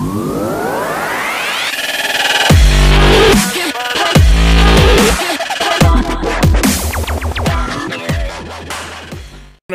Música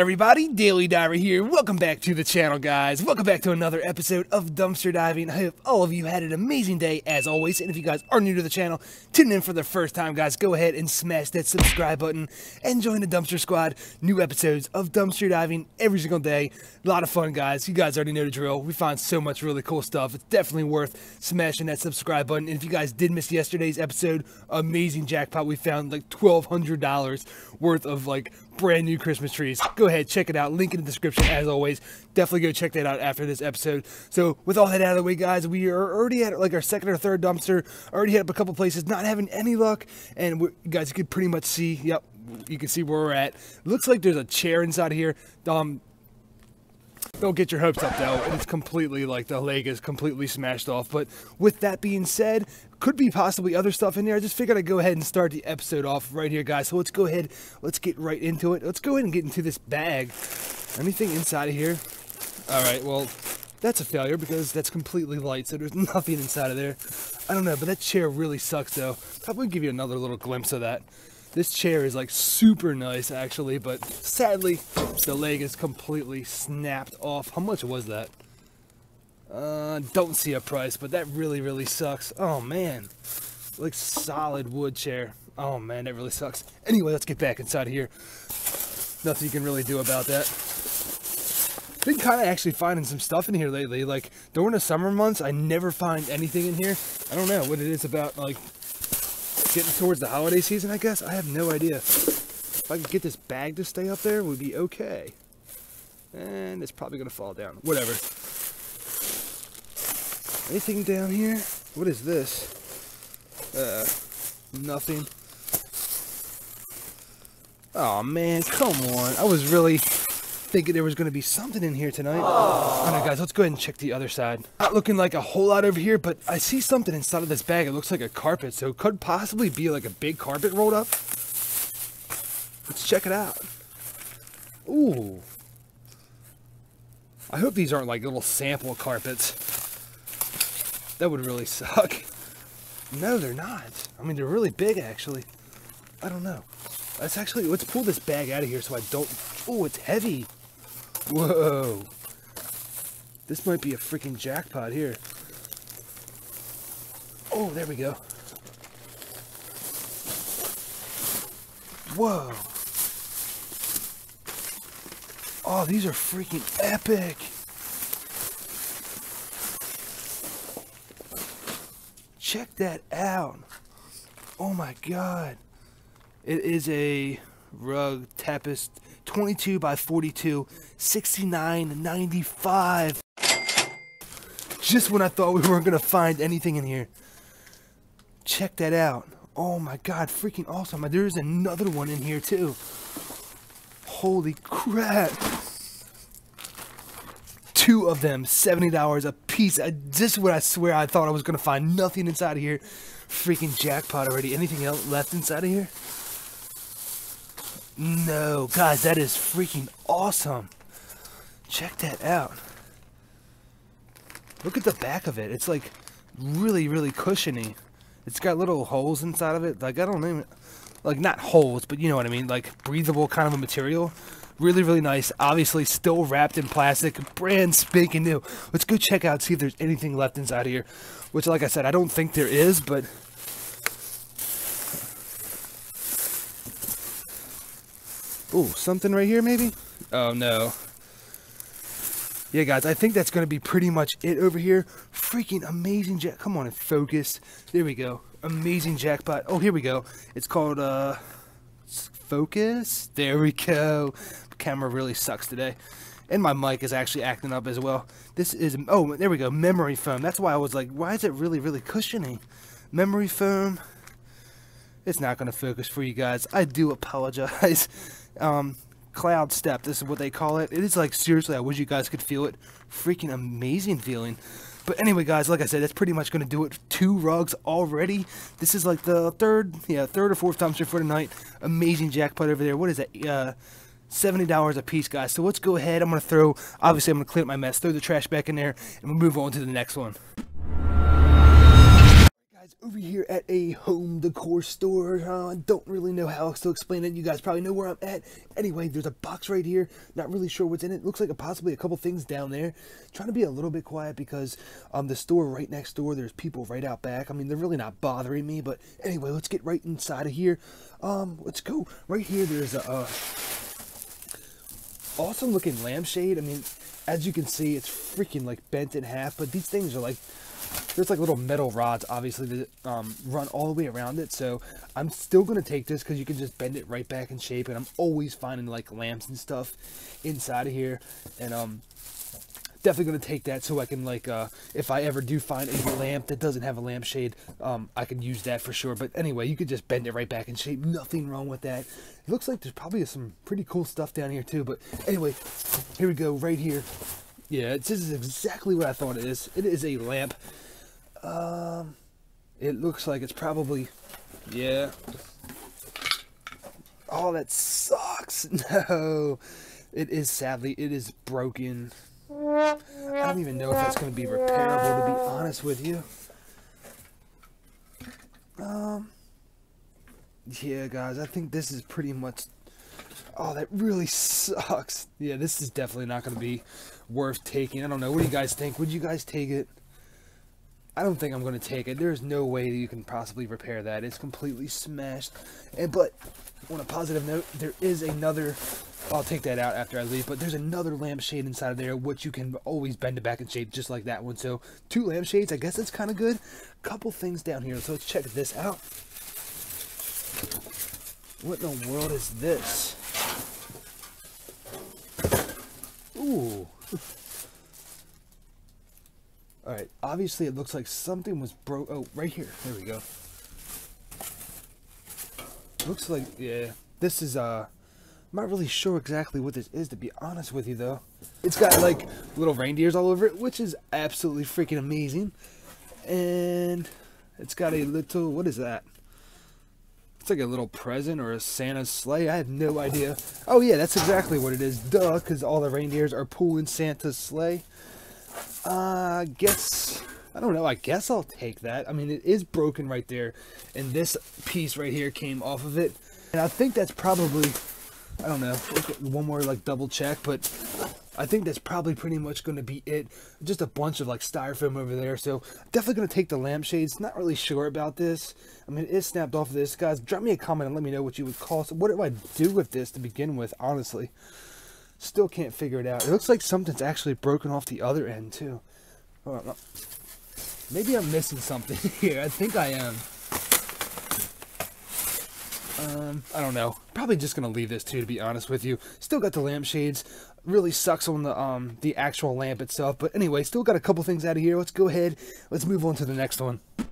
everybody, Daily Diver here. Welcome back to the channel, guys. Welcome back to another episode of Dumpster Diving. I hope all of you had an amazing day, as always. And if you guys are new to the channel, tuning in for the first time, guys, go ahead and smash that subscribe button and join the Dumpster Squad. New episodes of Dumpster Diving every single day. A lot of fun, guys. You guys already know the drill. We find so much really cool stuff. It's definitely worth smashing that subscribe button. And if you guys did miss yesterday's episode, amazing jackpot. We found like $1,200 worth of like brand new Christmas trees. Go ahead, check it out. Link in the description as always. Definitely go check that out after this episode. So with all that out of the way, guys, we are already at like our second or third dumpster. Already hit up a couple places, not having any luck. And we, guys, you can pretty much see, yep, you can see where we're at. Looks like there's a chair inside here. Um, don't get your hopes up though. It's completely like the leg is completely smashed off. But with that being said, could be possibly other stuff in there. I just figured I'd go ahead and start the episode off right here, guys. So let's go ahead, let's get right into it. Let's go ahead and get into this bag. Anything inside of here? All right, well, that's a failure because that's completely light, so there's nothing inside of there. I don't know, but that chair really sucks though. Probably give you another little glimpse of that. This chair is like super nice actually, but sadly the leg is completely snapped off. How much was that? Uh, don't see a price, but that really, really sucks. Oh man, like solid wood chair. Oh man, that really sucks. Anyway, let's get back inside here. Nothing you can really do about that. Been kind of actually finding some stuff in here lately. Like during the summer months, I never find anything in here. I don't know what it is about like getting towards the holiday season, I guess. I have no idea. If I could get this bag to stay up there, would be okay. And it's probably going to fall down. Whatever. Anything down here? What is this? Uh, nothing. Oh man, come on. I was really thinking there was going to be something in here tonight. All right, guys, let's go ahead and check the other side. Not looking like a whole lot over here, but I see something inside of this bag. It looks like a carpet, so it could possibly be like a big carpet rolled up. Let's check it out. Ooh. I hope these aren't like little sample carpets. That would really suck. No, they're not. I mean, they're really big, actually. I don't know. Let's actually, let's pull this bag out of here so I don't, oh, it's heavy. Whoa. This might be a freaking jackpot here. Oh, there we go. Whoa. Oh, these are freaking epic. Check that out. Oh my god. It is a rug tapest 22 by 42 69.95 just when I thought we weren't gonna find anything in here. Check that out. Oh my god freaking awesome. There's another one in here too. Holy crap. Two of them $70 a piece. I, just what I swear I thought I was gonna find. Nothing inside of here. Freaking jackpot already. Anything else left inside of here no, guys, that is freaking awesome. Check that out. Look at the back of it. It's like really, really cushiony. It's got little holes inside of it. Like, I don't even, like not holes, but you know what I mean. Like breathable kind of a material. Really, really nice. Obviously still wrapped in plastic. Brand spanking new. Let's go check out, see if there's anything left inside of here. Which, like I said, I don't think there is, but Ooh, something right here maybe? Oh no. Yeah, guys, I think that's going to be pretty much it over here. Freaking amazing jack. Come on and focus. There we go. Amazing jackpot. Oh, here we go. It's called, uh, focus. There we go. The camera really sucks today. And my mic is actually acting up as well. This is, oh, there we go. Memory foam. That's why I was like, why is it really, really cushiony? Memory foam. It's not going to focus for you guys. I do apologize. um, cloud step. This is what they call it. It is like seriously. I wish you guys could feel it. Freaking amazing feeling. But anyway, guys, like I said, that's pretty much going to do it. Two rugs already. This is like the third, yeah, third or fourth dumpster for tonight. Amazing jackpot over there. What is that? Uh, $70 a piece, guys. So let's go ahead. I'm going to throw, obviously, I'm going to clean up my mess, throw the trash back in there, and we'll move on to the next one. Guys, over here at a home decor store. Uh, I don't really know how else to explain it. You guys probably know where I'm at. Anyway, there's a box right here. Not really sure what's in it. Looks like a, possibly a couple things down there. Trying to be a little bit quiet because um, the store right next door, there's people right out back. I mean, they're really not bothering me. But anyway, let's get right inside of here. Um, let's go. Right here, there's a... Uh, awesome looking lampshade. I mean, as you can see, it's freaking like bent in half, but these things are like, there's like little metal rods, obviously, that um, run all the way around it. So I'm still going to take this because you can just bend it right back in shape. And I'm always finding like lamps and stuff inside of here. And um, definitely going to take that so I can like uh, if I ever do find a lamp that doesn't have a lampshade um, I can use that for sure but anyway you could just bend it right back in shape nothing wrong with that it looks like there's probably some pretty cool stuff down here too but anyway here we go right here yeah this is exactly what I thought it is it is a lamp um it looks like it's probably yeah oh that sucks no it is sadly it is broken I don't even know if that's going to be repairable, to be honest with you. Um, yeah, guys, I think this is pretty much... Oh, that really sucks. Yeah, this is definitely not going to be worth taking. I don't know. What do you guys think? Would you guys take it? I don't think I'm going to take it. There's no way that you can possibly repair that. It's completely smashed. And But on a positive note, there is another I'll take that out after I leave. But there's another lampshade inside of there, which you can always bend it back in shape just like that one. So two lampshades, I guess that's kind of good. Couple things down here, so let's check this out. What in the world is this? Ooh. Alright, obviously it looks like something was broke. Oh, right here. There we go. Looks like, yeah. This is, uh, I'm not really sure exactly what this is, to be honest with you, though. It's got, like, little reindeers all over it, which is absolutely freaking amazing. And it's got a little, what is that? It's like a little present or a Santa's sleigh. I have no idea. Oh, yeah, that's exactly what it is. Duh, because all the reindeers are pulling Santa's sleigh. Uh, guess, I don't know. I guess I'll take that. I mean, it is broken right there. And this piece right here came off of it. And I think that's probably I don't know, one more like double check, but I think that's probably pretty much going to be it. Just a bunch of like styrofoam over there, so definitely going to take the lampshades. Not really sure about this. I mean, it snapped off of this. Guys, drop me a comment and let me know what you would call. What do I do with this to begin with, honestly? Still can't figure it out. It looks like something's actually broken off the other end, too. Maybe I'm missing something here. I think I am. Um, I don't know. Probably just gonna leave this too, to be honest with you. Still got the lampshades. Really sucks on the um the actual lamp itself, but anyway, still got a couple things out of here. Let's go ahead. Let's move on to the next one. Back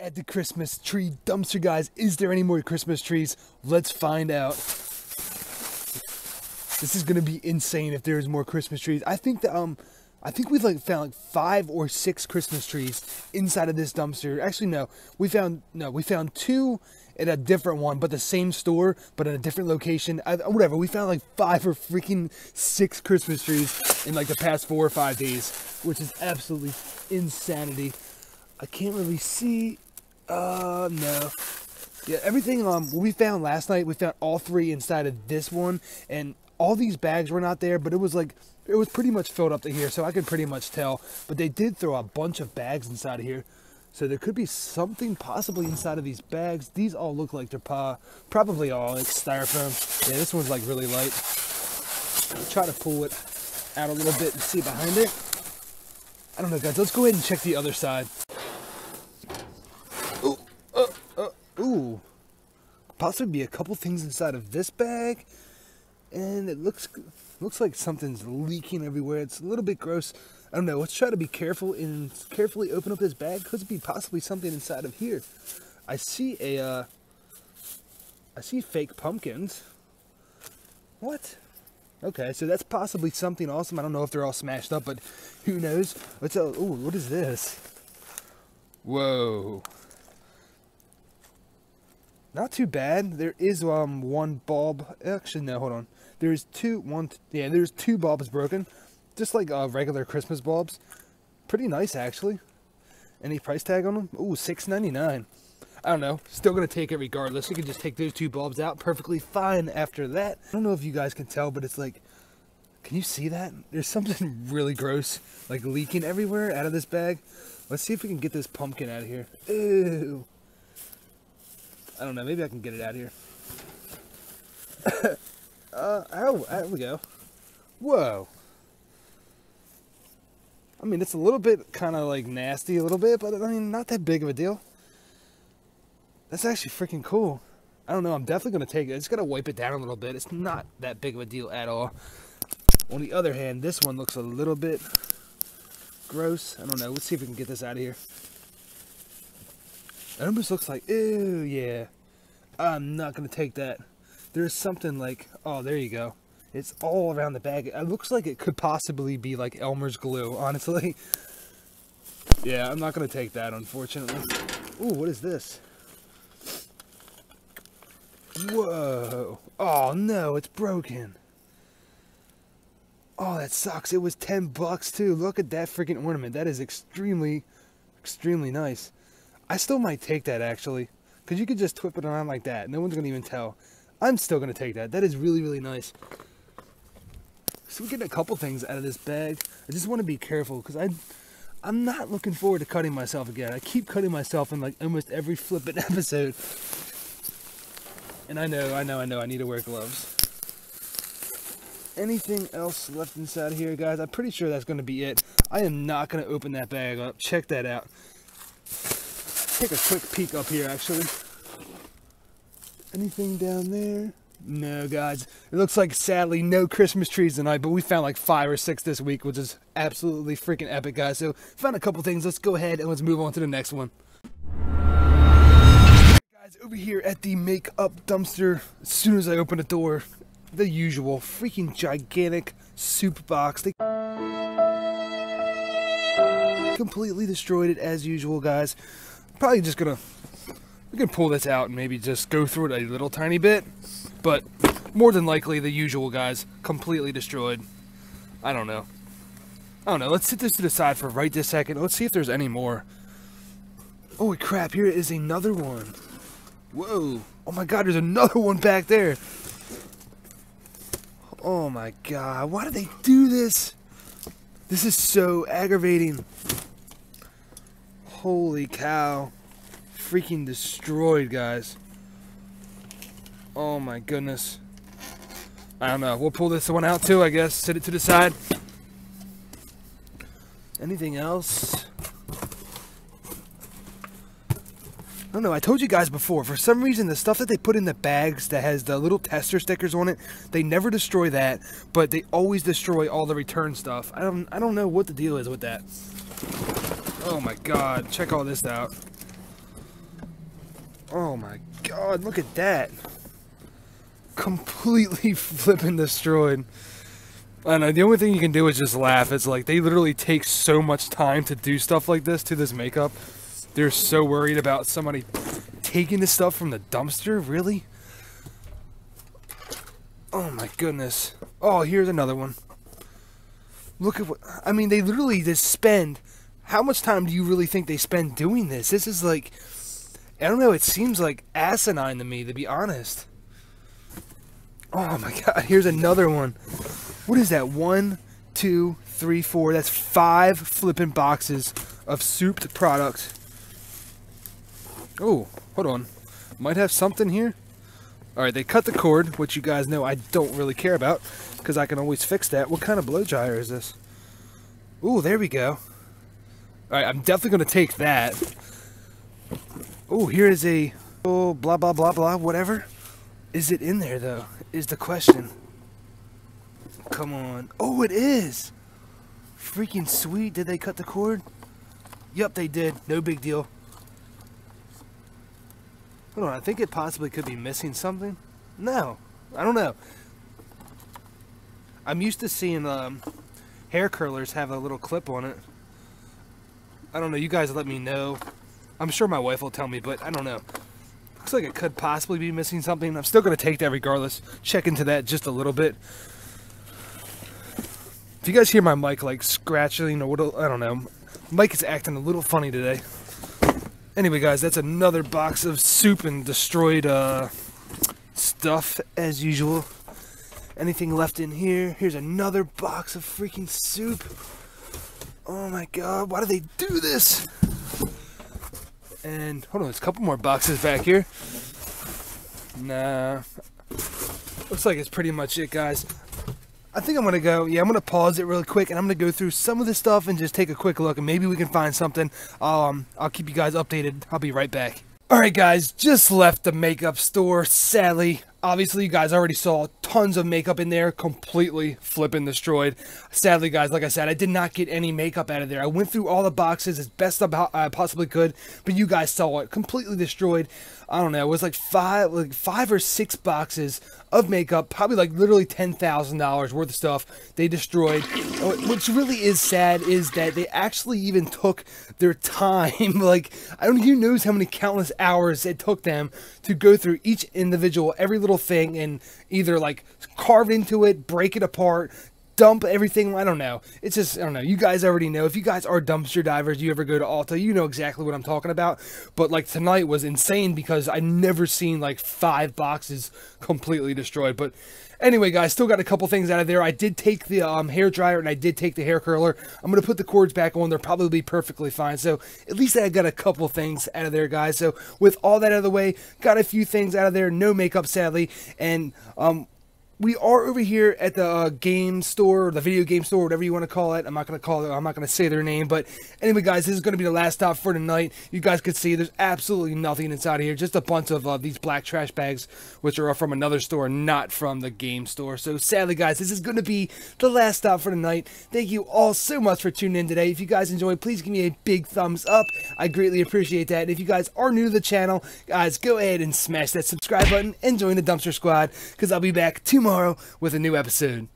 at the Christmas tree dumpster, guys. Is there any more Christmas trees? Let's find out. This is gonna be insane if there's more Christmas trees. I think that um I think we've like found like five or six Christmas trees inside of this dumpster. Actually, no, we found no, we found two in a different one, but the same store, but in a different location. I, whatever. We found like five or freaking six Christmas trees in like the past four or five days, which is absolutely insanity. I can't really see. Uh, no. Yeah, everything um we found last night, we found all three inside of this one, and all these bags were not there, but it was like it was pretty much filled up to here, so I could pretty much tell. But they did throw a bunch of bags inside of here. So there could be something possibly inside of these bags. These all look like they're pa probably all like styrofoam. Yeah, this one's like really light. I'll try to pull it out a little bit and see behind it. I don't know, guys. Let's go ahead and check the other side. Ooh, uh, uh, ooh. Possibly be a couple things inside of this bag and it looks looks like something's leaking everywhere. It's a little bit gross. I don't know. Let's try to be careful and carefully open up this bag. Could be possibly something inside of here. I see a uh, I see fake pumpkins. What? Okay, so that's possibly something awesome. I don't know if they're all smashed up, but who knows? What's oh, what is this? Whoa. not too bad. There is um one bulb. Actually, no, hold on. There's two, one, yeah, there's two bulbs broken, just like uh, regular Christmas bulbs. Pretty nice, actually. Any price tag on them? Ooh, six ninety nine. I don't know. Still gonna take it regardless. You can just take those two bulbs out perfectly fine after that. I don't know if you guys can tell, but it's like, can you see that? There's something really gross, like leaking everywhere out of this bag. Let's see if we can get this pumpkin out of here. Ew. I don't know. Maybe I can get it out of here. uh, oh, there we go. Whoa. I mean, it's a little bit kind of like nasty, a little bit, but I mean, not that big of a deal. That's actually freaking cool. I don't know. I'm definitely going to take it. I just got to wipe it down a little bit. It's not that big of a deal at all. On the other hand, this one looks a little bit gross. I don't know. Let's see if we can get this out of here. It almost looks like, ew, yeah. I'm not going to take that. There's something like, oh, there you go. It's all around the bag. It looks like it could possibly be like Elmer's glue, honestly. Yeah, I'm not going to take that, unfortunately. Ooh, what is this? Whoa. Oh, no, it's broken. Oh, that sucks. It was 10 bucks, too. Look at that freaking ornament. That is extremely, extremely nice. I still might take that, actually. Because you could just whip it around like that. No one's going to even tell. I'm still to take that. That is really, really nice. So we're getting a couple things out of this bag. I just want to be careful because I, I'm not looking forward to cutting myself again. I keep cutting myself in like almost every flippant episode. And I know, I know, I know, I need to wear gloves. Anything else left inside here, guys? I'm pretty sure that's to be it. I am not to open that bag up. Check that out. Take a quick peek up here, actually. Anything down there? No, guys. It looks like, sadly, no Christmas trees tonight, but we found like five or six this week, which is absolutely freaking epic, guys. So, found a couple things. Let's go ahead and let's move on to the next one. Guys, over here at the makeup dumpster, as soon as I open the door, the usual freaking gigantic soup box. They completely destroyed it as usual, guys. Probably just gonna we can pull this out and maybe just go through it a little tiny bit, but more than likely the usual guys completely destroyed. I don't know. I don't know. Let's set this to the side for right this second. Let's see if there's any more. Holy crap! Here is another one. Whoa! Oh my God! There's another one back there. Oh my god, why do they do this? This is so aggravating. Holy cow. Freaking destroyed, guys. Oh my goodness. I don't know. We'll pull this one out too, I guess. Set it to the side. Anything else? I don't know, I told you guys before, for some reason the stuff that they put in the bags that has the little tester stickers on it, they never destroy that, but they always destroy all the return stuff. I don't I don't know what the deal is with that. Oh my god, check all this out. Oh my god, look at that. Completely flipping destroyed. I know, uh, the only thing you can do is just laugh. It's like they literally take so much time to do stuff like this to this makeup. They're so worried about somebody taking this stuff from the dumpster? Really? Oh my goodness. Oh, here's another one. Look at what. I mean, they literally just spend. How much time do you really think they spend doing this? This is like. I don't know, it seems like asinine to me, to be honest. Oh my god, here's another one. What is that? One, two, three, four. That's five flipping boxes of souped products Oh, hold on. Might have something here. Alright, they cut the cord, which you guys know I don't really care about, because I can always fix that. What kind of blow dryer is this? Ooh, there we go. Alright, I'm definitely going to take that. Oh, here is a... Oh, blah, blah, blah, blah, whatever. Is it in there, though, is the question. Come on. Oh, it is! Freaking sweet. Did they cut the cord? Yep, they did. No big deal. Hold on, I think it possibly could be missing something. No, I don't know. I'm used to seeing um, hair curlers have a little clip on it. I don't know, you guys let me know. I'm sure my wife will tell me, but I don't know. Looks like it could possibly be missing something. I'm still going to take that regardless. Check into that just a little bit. If you guys hear my mic like scratching or what, I don't know. Mike is acting a little funny today. Anyway, guys, that's another box of soup and destroyed uh, stuff as usual. Anything left in here? Here's another box of freaking soup. Oh my god, why do they do this? And hold on, there's a couple more boxes back here. Nah. Looks like it's pretty much it, guys. I think I'm gonna go. Yeah, I'm gonna pause it really quick, and I'm gonna go through some of this stuff and just take a quick look, and maybe we can find something. Um, I'll keep you guys updated. I'll be right back. All right, guys, just left the makeup store. Sadly, obviously, you guys already saw tons of makeup in there, completely flipping destroyed. Sadly, guys, like I said, I did not get any makeup out of there. I went through all the boxes as best I possibly could, but you guys saw it completely destroyed. I don't know, it was like five, like five or six boxes of makeup, probably like literally $10,000 worth of stuff they destroyed. Oh, Which really is sad is that they actually even took their time. like, I don't even knows how many countless hours it took them to go through each individual, every little thing, and either like carve into it, break it apart, dump everything. I don't know. It's just, I don't know. You guys already know. If you guys are dumpster divers, you ever go to Ulta, you know exactly what I'm talking about. But like tonight was insane because I've never seen like five boxes completely destroyed. But anyway, guys, still got a couple things out of there. I did take the um, hair dryer and I did take the hair curler. I'm going to put the cords back on. They're probably perfectly fine. So at least I got a couple things out of there, guys. So with all that out of the way, got a few things out of there. No makeup, sadly. And, um, we are over here at the uh, game store, the video game store, whatever you want to call it. I'm not to call it, I'm not to say their name. But anyway, guys, this is to be the last stop for tonight. You guys could see there's absolutely nothing inside of here. Just a bunch of uh, these black trash bags, which are from another store, not from the game store. So sadly, guys, this is to be the last stop for tonight. Thank you all so much for tuning in today. If you guys enjoyed, please give me a big thumbs up. I greatly appreciate that. And if you guys are new to the channel, guys, go ahead and smash that subscribe button and join the Dumpster Squad because I'll be back tomorrow tomorrow with a new episode.